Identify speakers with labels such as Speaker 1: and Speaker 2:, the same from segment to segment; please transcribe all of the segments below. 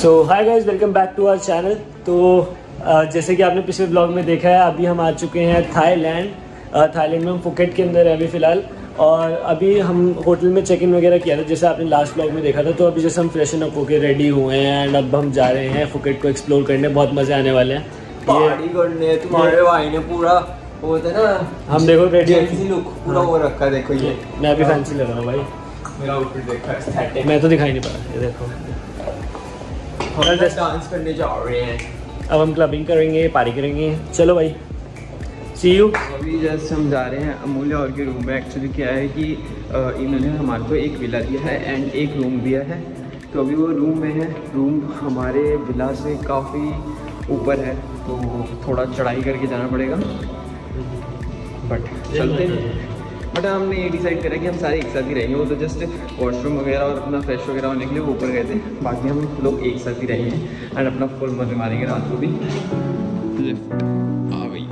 Speaker 1: So hi guys welcome back to our channel तो uh, जैसे कि आपने पिछले ब्लॉग में देखा है अभी हम आ चुके हैं थाईलैंड थाईलैंड में हम फुकेट के अंदर है अभी फ़िलहाल. और अभी हम होटल में चेक इन वगैरह किया था जैसे आपने लास्ट ब्लॉग में देखा था तो अभी जैसे हम फ्रेशन अप होके रेडी हुए हैं एंड अब हम जा रहे हैं फुकेट को एक्सप्लोर करने. बहुत मज़े आने वाले हैं.
Speaker 2: पार्टी करने तुम्हारे भाई ने पूरा वो है ना
Speaker 1: हम देखो
Speaker 2: जेंसी लुक पूरा वो रखा है, देखो ये।
Speaker 1: मैं अभी फैंसी लग रहा हूँ भाई।
Speaker 2: मेरा आउटफिट देखा
Speaker 1: मैं तो दिखाई नहीं पा रहा ये देखो।
Speaker 2: हम डांस करने जा रहे हैं।
Speaker 1: अब हम क्लबिंग करेंगे पार्टी करेंगे। चलो भाई। सी यू
Speaker 2: अभी जस्ट हम जा रहे हैं अमूल्य और के रूम में। एक्चुअली क्या है कि इन्होंने हमारे को एक विला दिया है एंड एक रूम दिया है। तो अभी वो रूम में है। रूम हमारे विला से काफ़ी ऊपर है। तो थोड़ा चढ़ाई करके जाना पड़ेगा। बट चलते हैं। बट हमने ये डिसाइड करा कि हम सारे एक साथ ही रहेंगे। वो तो जस्ट वॉशरूम वगैरह और अपना फ्रेश वगैरह होने के लिए वो ऊपर गए थे। बाकी हम लोग एक साथ ही रहेंगे। एंड अपना फुल मज़े मारेंगे रात को भी। लिफ्ट आ गई।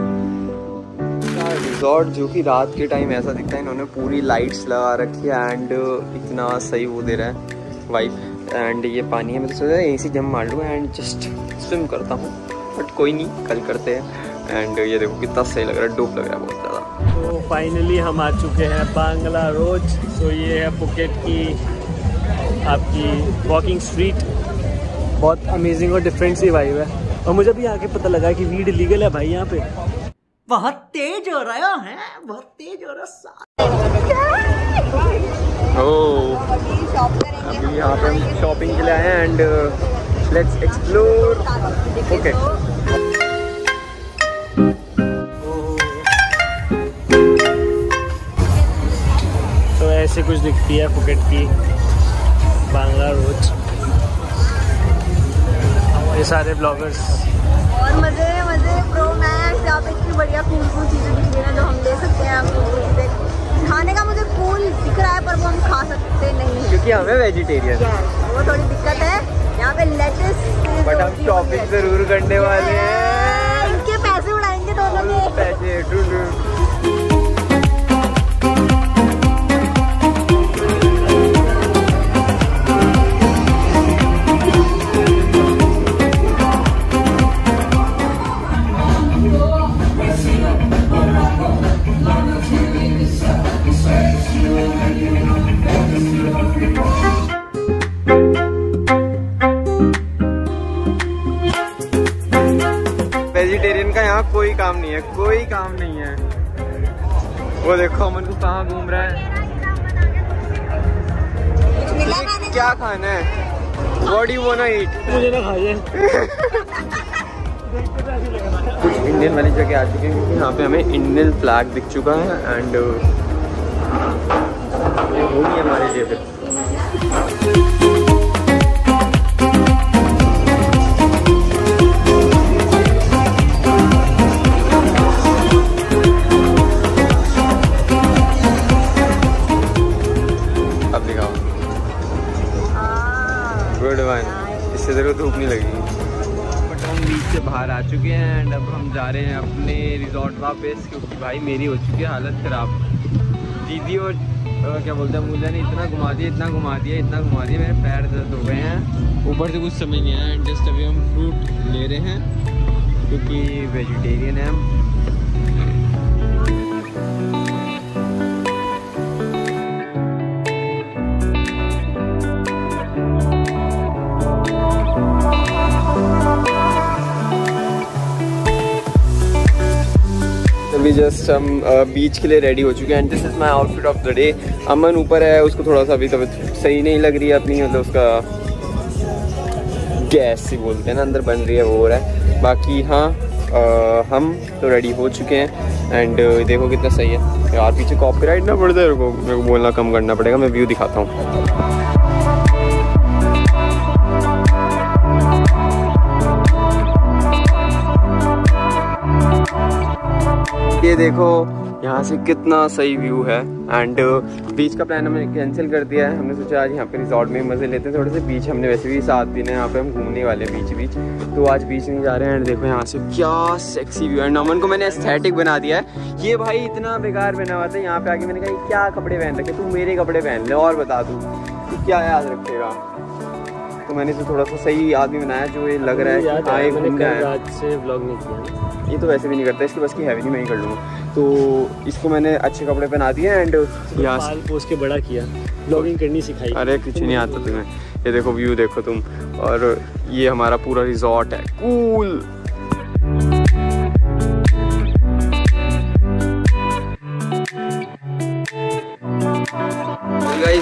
Speaker 2: रिजॉर्ट जो कि रात के टाइम ऐसा दिखता है इन्होंने पूरी लाइट्स लगा रखी है एंड इतना सही वो दे रहा है। वाइफ एंड ये पानी है मैं तो सोचा यहीं से जम मार लूँ एंड जस्ट स्विम करता हूँ। बट कोई नहीं कल करते हैं। एंड ये देखो कितना सही लग रहा है डूब लग रहा है बहुत ज़्यादा।
Speaker 1: तो फाइनली हम आ चुके हैं बांग्ला रोज तो ये है फुकेट की आपकी वॉकिंग स्ट्रीट बहुत अमेजिंग और डिफरेंट सी वाइब है। और मुझे भी आके पता लगा कि वीड लीगल है भाई यहाँ पे। बहुत तेज हो रहा है बहुत तेज हो रहा
Speaker 2: ओ अभी यहाँ पे हम शॉपिंग के लिए आए हैं एंड लेट्स एक्सप्लोर ओके
Speaker 1: ऐसे कुछ दिखती है फुकेट की। बांग्ला रोज ये सारे ब्लॉगर्स
Speaker 3: और मज़े मज़े प्रो मैक्स यहाँ पे इतनी बढ़िया कूल कूल चीज़ें दिख रही है जो हम ले सकते हैं आपको चीज़ें खाने का मुझे कूल दिख रहा है पर वो हम खा सकते नहीं
Speaker 2: क्योंकि हमें वेजिटेरियन
Speaker 3: Yes, वो थोड़ी दिक्कत है। यहाँ पे लेटेस
Speaker 2: बट हम शॉपिंग ज़रूर करने वाले हैं।
Speaker 3: इनके पैसे उड़ाएँगे दोनों के।
Speaker 2: पैसे देखो अमन को कहाँ घूम रहा है? क्या खाना है? What do you wanna eat?
Speaker 1: मुझे ना खाइए।
Speaker 2: कुछ इंडियन वाली जगह आ चुकी है। क्योंकि यहाँ पे हमें इंडियन फ्लैग दिख चुका है एंड ये होगी हमारे लिए फिर चुके हैं एंड अब हम जा रहे हैं अपने रिजॉर्ट वापस क्योंकि भाई मेरी हो चुकी है हालत ख़राब। दीदी और क्या बोलते हैं, मुझे ने इतना घुमा दिया, इतना घुमा दिया, इतना घुमा दिया, मेरे पैर दर्द हो गए हैं। ऊपर से कुछ समझ नहीं आया एंड जस्ट अभी हम फ्रूट ले रहे हैं, क्योंकि वेजिटेरियन है हम। अभी जस्ट हम बीच के लिए रेडी हो चुके हैं। And this is my outfit of the day Aman ऊपर है उसको थोड़ा सा अभी तबीयत सही नहीं लग रही है अपनी मतलब उसका गैस ही बोलते हैं ना अंदर बन रही है वो हो रहा है। बाकी हाँ अ, हम तो रेडी हो चुके हैं। एंड देखो कितना सही है। यार पीछे कॉपीराइट ना पड़ता है मेरे को बोलना कम करना पड़ेगा मैं व्यू दिखाता हूँ। ये देखो यहाँ से कितना सही व्यू है। एंड बीच का प्लान हमने कैंसिल कर दिया है। हमने सोचा आज यहाँ पे रिजॉर्ट में मज़े लेते हैं। थोड़े से बीच हमने वैसे भी सात दिन है यहाँ पे हम घूमने वाले हैं बीच बीच तो आज बीच नहीं जा रहे हैं। एंड देखो यहाँ से क्या सेक्सी व्यू है। नमन को मैंने एस्थेटिक बना दिया है। ये भाई इतना बेकार बना हुआ था। यहाँ पे आके मैंने कहा क्या कपड़े पहन रखे तू मेरे कपड़े पहन ले और बता तू तू क्या याद रखेगा? तो मैंने इसे थोड़ा सा सही आदमी बनाया जो ये लग रहा है हाँ।
Speaker 1: रात से व्लॉग नहीं किया।
Speaker 2: ये तो वैसे भी नहीं करता इसकी बस की हैवी नहीं मैं ही कर लूँगा। तो इसको मैंने अच्छे कपड़े पहना दिए एंड यहाँ से
Speaker 1: पोस के बड़ा किया। ब्लॉगिंग करनी सिखाई।
Speaker 2: अरे कुछ नहीं आता तुम्हें। ये देखो व्यू देखो तुम। और ये हमारा पूरा रिजॉर्ट है। कूल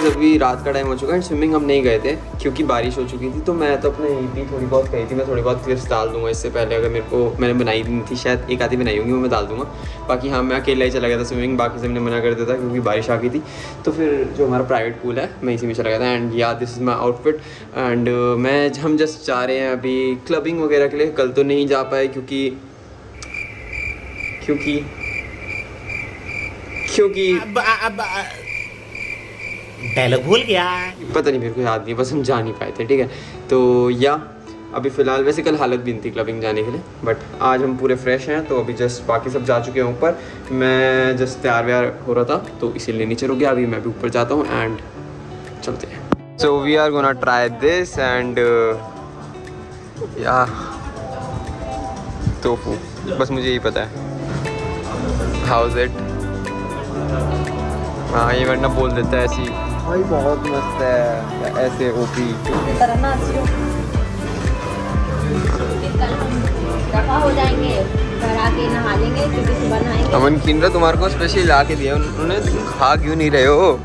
Speaker 2: अभी रात का टाइम हो चुका है स्विमिंग हम नहीं गए थे, क्योंकि बारिश हो चुकी थी तो मैं तो अपने यहीं थोड़ी बहुत कही थी, मैं थोड़ी बहुत क्लिप्स डाल दूँगा, इससे पहले अगर मेरे को, मैंने बनाई नहीं थी, शायद एक आधी बनाई होंगी, वो मैं डाल दूँगा। बाकी हाँ मैं अकेला ही चला गया था स्विमिंग बाकी सबने मना कर दिया था, क्योंकि बारिश आ गई थी। तो फिर जो हमारा प्राइवेट पूल है, मैं इसी में चला गया था and yeah this is my outfit and मैं, हम जस्ट जा रहे हैं अभी क्लबिंग वगैरह के लिए, कल तो नहीं जा पाए, क्योंकि क्योंकि क्योंकि
Speaker 4: डायलॉग भूल गया।
Speaker 2: पता नहीं, मेरे को याद नहीं, बस हम जा नहीं पाए थे, ठीक है? तो या, अभी फ़िलहाल वैसे कल हालत भी नहीं थी क्लबिंग जाने के लिए बट आज हम पूरे फ्रेश हैं तो अभी जस्ट बाकी सब जा चुके हैं ऊपर। मैं जस्ट तैयार व्यार हो रहा था तो इसीलिए नीचे रुक गया, अभी मैं भी ऊपर जाता हूँ एंड चलते हैं। So we are gonna try this and yeah tofu बस मुझे यही पता है। हाउस इट हाँ ये वरना बोल देता है ऐसी। भाई बहुत मस्त है ऐसे ओपी
Speaker 3: हो जाएँगे नहा लेंगे क्योंकि सुबह
Speaker 2: अमन किन्नर तुम्हारे को स्पेशली ला के दिया। उन्होंने तुम खा क्यों नहीं रहे हो?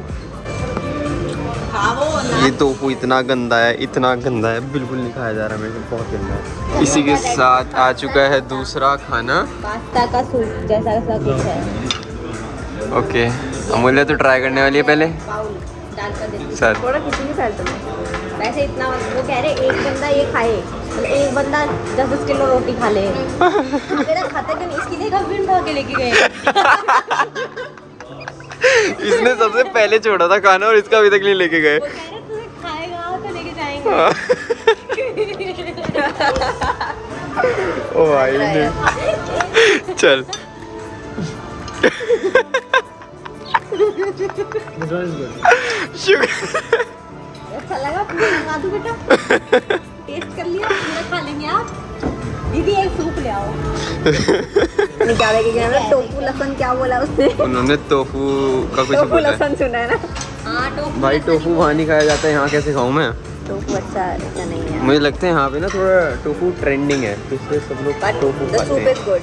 Speaker 2: ये टोफू इतना गंदा है इतना गंदा है। बिल्कुल नहीं खाया जा रहा मेरे को बहुत गंदा है। इसी के साथ आ चुका है दूसरा खाना।
Speaker 3: पास्ता का सूप जैसा सा कुछ है।
Speaker 2: ओके। अमूल्य तो ट्राई करने वाली है पहले? सर।
Speaker 3: थोड़ा किसी भी फैलता वैसे इतना वो कह रहे एक बंदा ये खाए मतलब एक बंदा दस दस किलो रोटी खा ले। मेरा खाता क्यों इसकी जगह भी उठा के लेके गए।
Speaker 2: इसने सबसे पहले छोड़ा था खाना और इसका अभी तक नहीं लेके गए।
Speaker 3: वो कह रहे तुम्हें खाएगा तो जाएँगे।
Speaker 2: ओ भाई। चल।
Speaker 1: This one is good.
Speaker 2: शुक्र
Speaker 3: अच्छा लगा पूरा लगा दूँ बेटा। टेस्ट कर लिया पूरा खा लेंगे आप। दीदी एक सूप ले आओ। क्या? लगे टोफू लसन क्या बोला उसने?
Speaker 2: उन्होंने टोफू का कुछ
Speaker 3: टोफू
Speaker 2: बोला।
Speaker 3: लसन सुना है ना? हाँ टोफू
Speaker 2: भाई टोफू वहाँ नहीं खाया जाता है यहाँ कैसे खाऊं मैं?
Speaker 3: टोफू अच्छा अच्छा नहीं है।
Speaker 2: मुझे लगता है यहाँ पे ना थोड़ा टोफू ट्रेंडिंग है तो इसलिए सब लोग टोफू खाते हैं।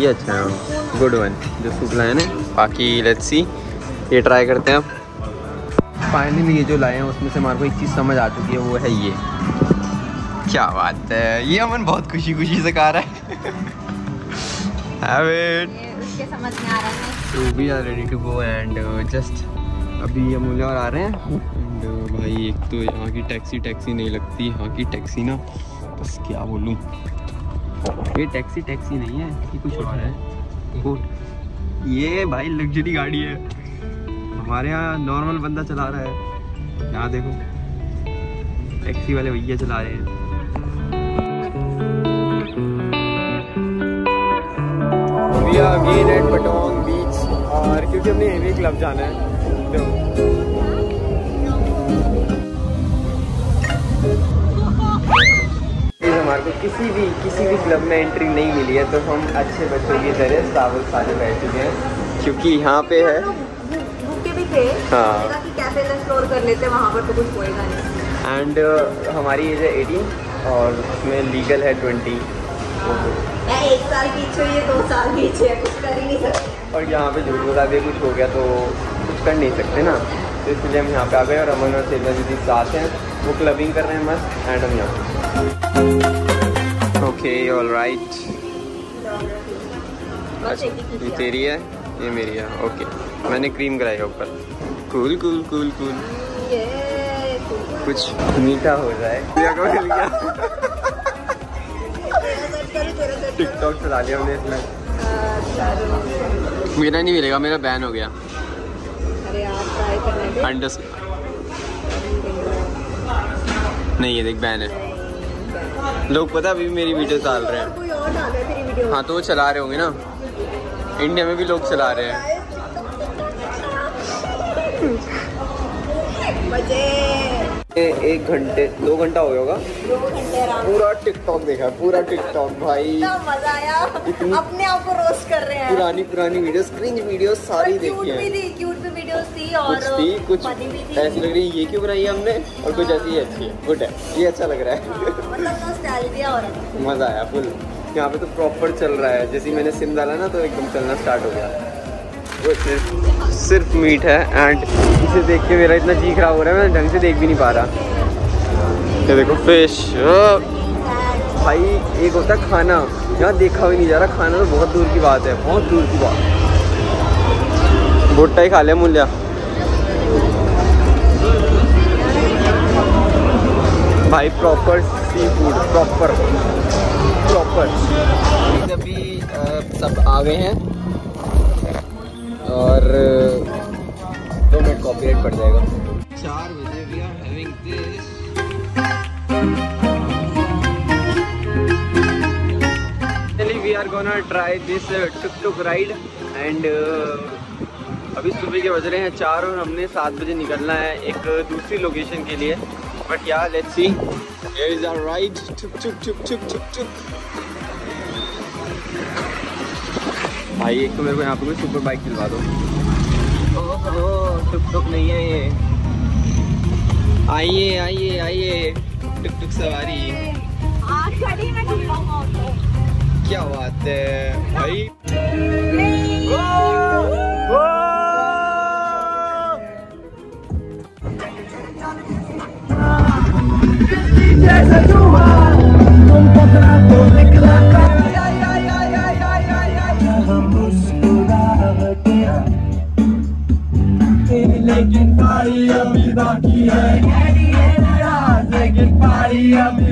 Speaker 2: ये अच्छा है गुड वन जो सूप लाए ना बाकी लेट्स सी ये ट्राई करते हैं अब। फाइनली ये जो लाए हैं उसमें से हमारे को एक चीज़ समझ आ चुकी है वो है ये। क्या बात है ये अमन बहुत खुशी खुशी से खा रहा है। Have it.
Speaker 3: ये उसके समझ में आ रहा है।
Speaker 2: So we are ready to go and uh, just अभी अमूल्य और आ रहे हैं। And uh, भाई एक तो यहाँ की टैक्सी टैक्सी नहीं लगती यहाँ की टैक्सी ना। बस क्या बोलूँ। ये टैक्सी टैक्सी नहीं है ये कुछ और है। ये भाई लग्जरी गाड़ी है। हमारे यहाँ नॉर्मल बंदा चला रहा है। यहाँ देखो टैक्सी वाले भैया चला रहे हैं। We are again at Patong Beach और क्योंकि हमने हेवी क्लब जाना है तो हमारे को किसी भी किसी भी क्लब में एंट्री नहीं मिली है तो हम अच्छे बच्चों की तरह सावल सारे बैठ चुके हैं। क्योंकि यहाँ पे है
Speaker 3: थे।
Speaker 2: हाँ।
Speaker 3: कि कैफ़े एक्सप्लोर कर लेते वहाँ पर तो कुछ होएगा नहीं।
Speaker 2: एंड हमारी एज है 18 और उसमें लीगल है 20
Speaker 3: मैं एक साल पीछे दो साल पीछे है कुछ कर ही नहीं सकते।
Speaker 2: और यहाँ पे झूठ बता के कुछ हो गया तो कुछ कर नहीं सकते ना। तो इसलिए हम यहाँ पे आ गए और अमन और सेजा दीदी साथ हैं। वो क्लबिंग कर रहे हैं मस्त एंड हम यहाँ ओके ऑल राइट ये तेरी है। ये मेरी है, ओके। मैंने क्रीम कराई है ऊपर। कूल कूल कूल कूल कुछ मीठा हो जाए मिल गया। टिकटॉक चला लिया हमने इसमें। मेरा नहीं मिलेगा, मेरा बैन हो गया। अंडस नहीं, ये देख बैन है। लोग पता अभी मेरी वीडियो डाल रहा है।
Speaker 3: हाँ
Speaker 2: तो वो चला रहे होंगे ना। इंडिया में भी लोग चला रहे हैं।
Speaker 3: मज़े।
Speaker 2: ए- एक घंटे दो घंटा हो गया होगा। पूरा टिकटॉक देखा पूरा टिकटॉक भाई।
Speaker 3: मज़ा आया। अपने आप को रोस्ट कर रहे हैं।
Speaker 2: पुरानी पुरानी वीडियोस क्रिंज वीडियोस सारी
Speaker 3: क्यूट
Speaker 2: देखी
Speaker 3: भी थी क्यूट भी वीडियोस थी और
Speaker 2: कुछ थी कुछ
Speaker 3: भी थी।
Speaker 2: ऐसी लग रही है ये क्यों बनाई है हमने? और कुछ ऐसी ही अच्छी है। गुड है। ये अच्छा लग रहा है।
Speaker 3: हाँ, मतलब हो
Speaker 2: मज़ा आया फुल यहाँ पे तो प्रॉपर चल रहा है। जैसे मैंने सिम डाला ना तो एकदम चलना स्टार्ट हो गया। वो सिर्फ़ सिर्फ़ मीट है एंड इसे देख के मेरा इतना जी खराब हो रहा है, मैं ढंग से देख भी नहीं पा रहा। ये देखो फ़िश भाई, एक होता है खाना। यहाँ देखा भी नहीं जा रहा। खाना तो बहुत दूर की बात है, बहुत दूर की बात। भुट्टा ही खा लिया मूल्य। भाई प्रॉपर सी फ़ूड प्रॉपर प्रॉपर अभी सब आ गए हैं। और दो मिनट कॉपीराइट पड़ जाएगा। चार बजे we are having this we are gonna try this tuk tuk ride and अभी सुबह के बज रहे हैं चार और हमने सात बजे निकलना है एक दूसरी लोकेशन के लिए। But yeah let's see here is our ride tuk tuk tuk tuk tuk tuk भाई एक तो मेरे को यहाँ पे कोई सुपर बाइक दिलवा दो। ओहो टुक टुक नहीं है ये। आइए आइए आइए। टुक टुक सवारी।
Speaker 3: हाँ में खिलाऊँगा आपको
Speaker 2: क्या।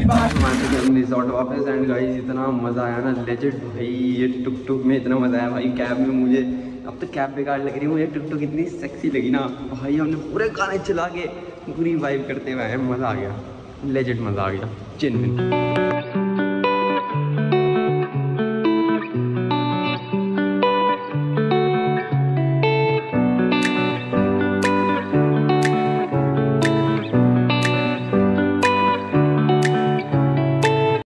Speaker 2: बात है। रिजॉर्ट वापस। एंड गाइस इतना मज़ा आया ना। लेजेंड भाई, ये टुक टुक में इतना मज़ा आया भाई। कैब में मुझे अब तो कैब बेकार लग रही मुझे टुक टुक इतनी सेक्सी लगी ना। भाई, हमने पूरे गाने चला के पूरी वाइब करते हुए मज़ा आ गया। लेजेंड मज़ा आ गया चिन